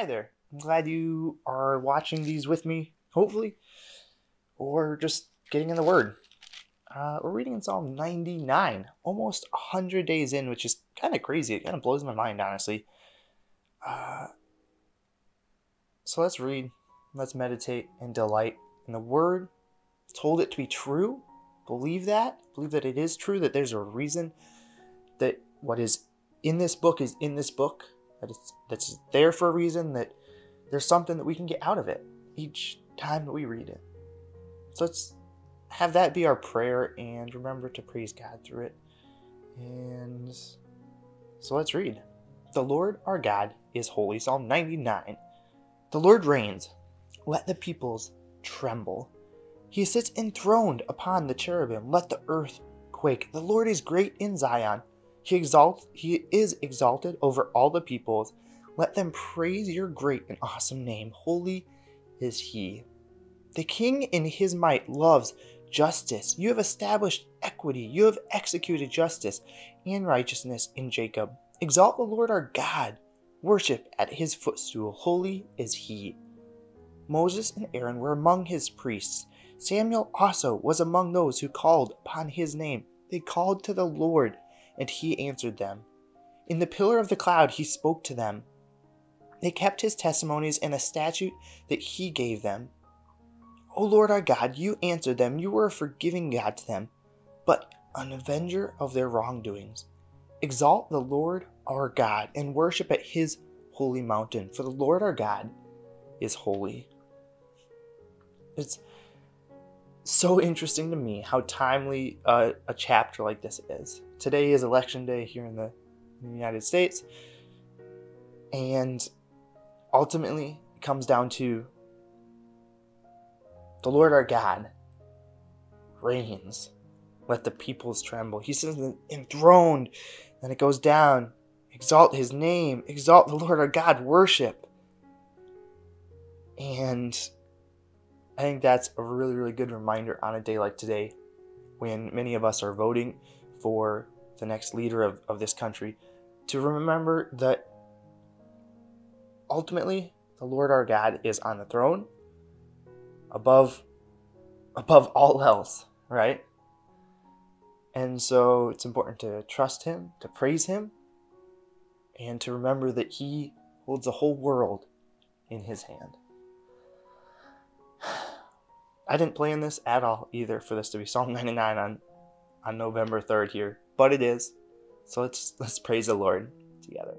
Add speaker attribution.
Speaker 1: Hi there. I'm glad you are watching these with me, hopefully, or just getting in the Word. Uh, we're reading in Psalm 99, almost 100 days in, which is kind of crazy. It kind of blows my mind, honestly. Uh, so let's read, let's meditate and delight in the Word. Told it to be true. Believe that. Believe that it is true, that there's a reason that what is in this book is in this book, that it's that's there for a reason, that there's something that we can get out of it each time that we read it. So let's have that be our prayer and remember to praise God through it. And so let's read. The Lord our God is holy. Psalm 99. The Lord reigns. Let the peoples tremble. He sits enthroned upon the cherubim. Let the earth quake. The Lord is great in Zion. He exalt he is exalted over all the peoples. Let them praise your great and awesome name. Holy is he. The king in his might loves justice. You have established equity. You have executed justice and righteousness in Jacob. Exalt the Lord our God. Worship at his footstool. Holy is he. Moses and Aaron were among his priests. Samuel also was among those who called upon his name. They called to the Lord, and he answered them. In the pillar of the cloud he spoke to them. They kept his testimonies and the statute that he gave them. O Lord our God, you answered them. You were a forgiving God to them, but an avenger of their wrongdoings. Exalt the Lord our God and worship at his holy mountain, for the Lord our God is holy. It's so interesting to me how timely a chapter like this is. Today is election day here in the, in the United States, and ultimately it comes down to the Lord our God reigns. Let the peoples tremble. He sits enthroned. Then it goes down. Exalt his name. Exalt the Lord our God. Worship. And I think that's a really, really good reminder on a day like today when many of us are voting for the next leader of, of this country to remember that ultimately the Lord our God is on the throne above above all else, right? And so it's important to trust him, to praise him, and to remember that he holds the whole world in his hand. I didn't plan this at all either for this to be Psalm 99 on on November 3rd here, but it is. So let's let's praise the Lord together.